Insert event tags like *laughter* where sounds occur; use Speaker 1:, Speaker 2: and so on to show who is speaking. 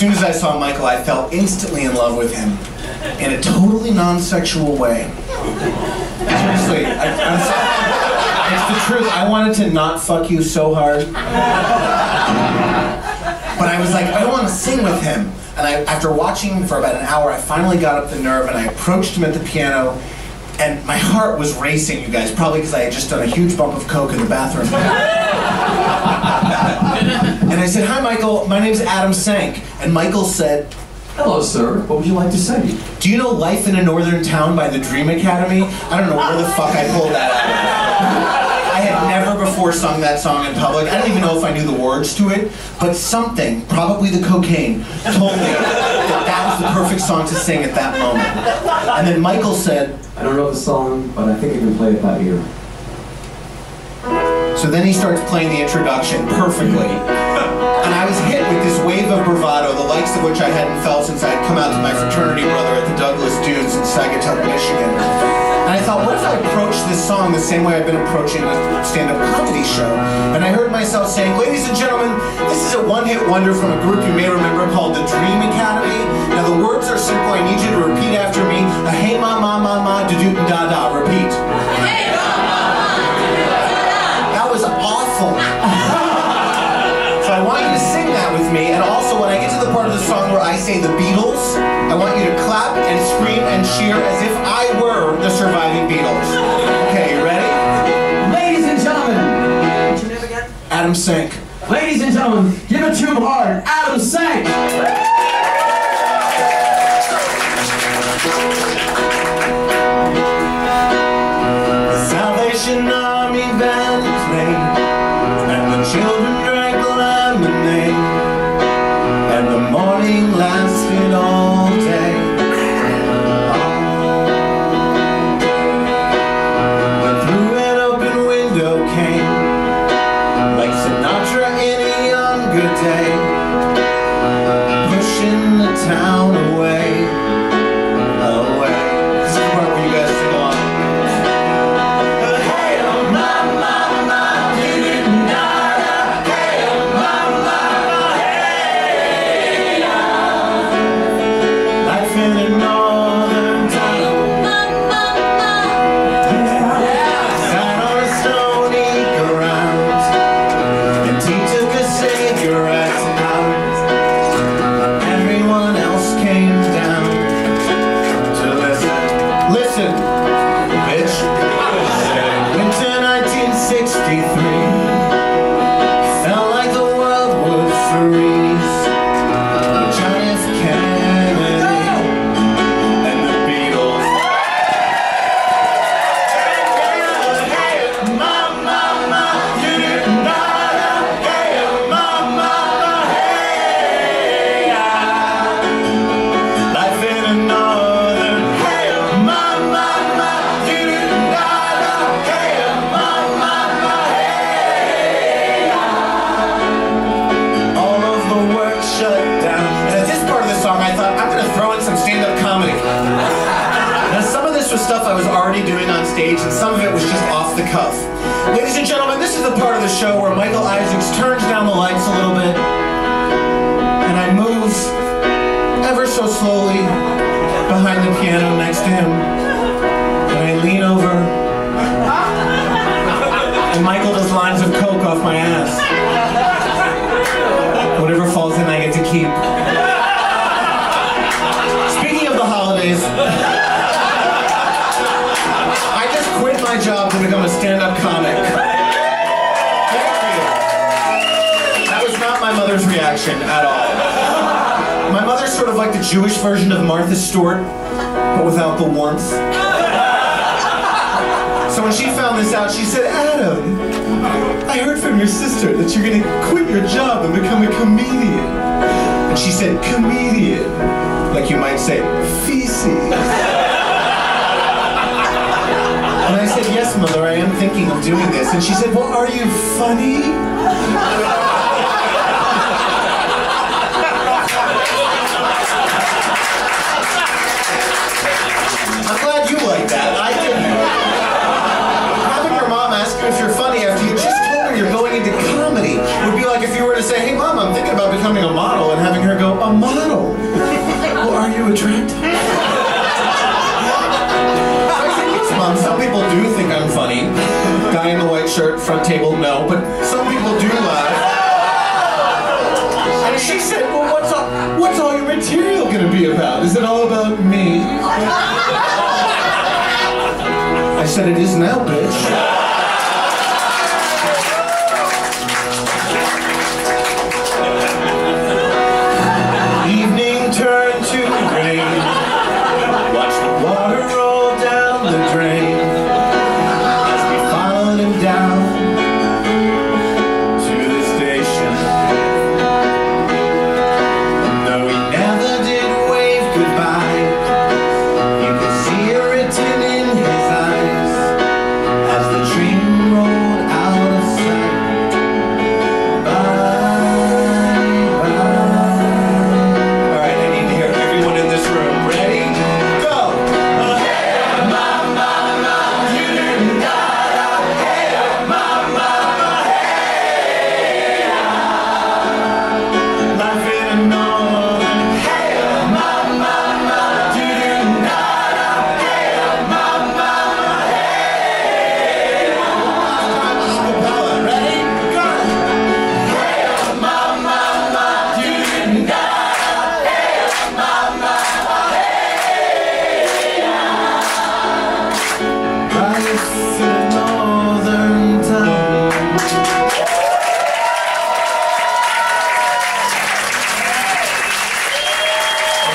Speaker 1: soon as I saw Michael, I fell instantly in love with him in a totally non-sexual way. Seriously, I, sorry. It's the truth. I wanted to not fuck you so hard. But I was like, I don't want to sing with him. And I, after watching him for about an hour, I finally got up the nerve and I approached him at the piano. And my heart was racing, you guys, probably because I had just done a huge bump of coke in the bathroom. *laughs* and I said, Hi, Michael. My name's Adam Sank. And Michael said,
Speaker 2: Hello, sir. What would you like to say?
Speaker 1: Do you know Life in a Northern Town by the Dream Academy? I don't know where the fuck I pulled that out of. I had never before sung that song in public. I don't even know if I knew the words to it, but something, probably the cocaine, told me that that was the perfect song to sing at that moment. And then Michael said,
Speaker 2: I don't know the song, but I think I can play it by ear.
Speaker 1: So then he starts playing the introduction perfectly. And I was hit with this wave of bravado, the likes of which I hadn't felt since I had come out to my fraternity brother at the Douglas Dunes in Saugatuck, Michigan. And I thought, what if I approach this song the same way I've been approaching a stand-up comedy show? And I heard myself saying, ladies and gentlemen, this is a one-hit wonder from a group you may remember called the Dream Academy. Now the words are simple, I need you to repeat after me. A hey ma ma ma ma da doo da da. Repeat. Hey ma ma ma That was awful. Say the Beatles, I want you to clap and scream and cheer as if I were the surviving Beatles. Okay, you ready?
Speaker 2: Ladies and gentlemen.
Speaker 3: What's your name again?
Speaker 1: Adam Sank.
Speaker 2: Ladies and gentlemen, give it to him hard. Adam Sank.
Speaker 1: Stuff I was already doing on stage, and some of it was just off the cuff. Ladies and gentlemen, this is the part of the show where Michael Isaacs turns down the lights a little bit, and I move ever so slowly behind the piano next to him, and I lean over, and Michael does lines of coke off my ass. Whatever falls in, I get to keep. Stand-up comic. Thank you. That was not my mother's reaction at all. My mother's sort of like the Jewish version of Martha Stewart, but without the warmth. So when she found this out, she said, Adam, I heard from your sister that you're gonna quit your job and become a comedian. And she said, comedian, like you might say, feces. And I said, yes, mother, I am thinking of doing this. And she said, well, are you funny? Front table, no, but some people do laugh. And she said, well, what's all, what's all your material gonna be about? Is it all about me? I said, it is now, bitch.